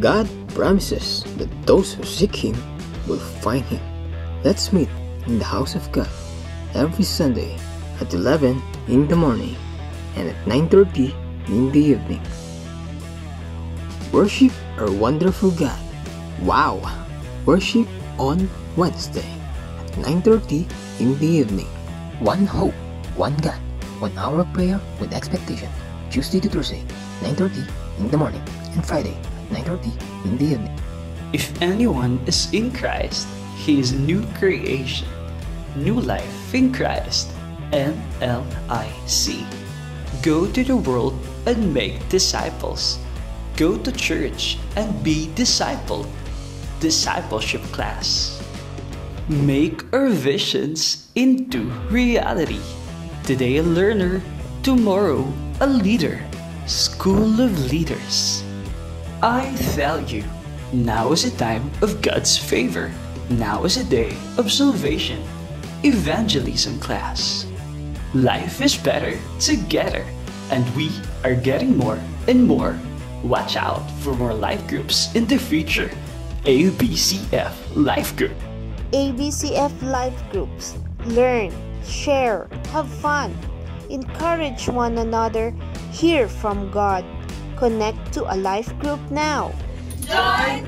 God promises that those who seek Him will find Him. Let's meet in the house of God every Sunday at 11 in the morning and at 9.30 in the evening. Worship our wonderful God. Wow! Worship on Wednesday at 9.30 in the evening. One hope, one God, one hour of prayer with expectation. Tuesday to Thursday, 9.30 in the morning and Friday, 9.30 in the evening. If anyone is in Christ, he is new creation. New life in Christ. NLIC. Go to the world and make disciples. Go to church and be discipled. Discipleship class. Make our visions into reality. Today a learner, tomorrow a leader. School of Leaders. I tell you, now is a time of God's favor. Now is a day of salvation. Evangelism class. Life is better together, and we are getting more and more. Watch out for more life groups in the future. ABCF Life Group. ABCF Life Groups. Learn, share, have fun. Encourage one another. Hear from God. Connect to a life group now. Join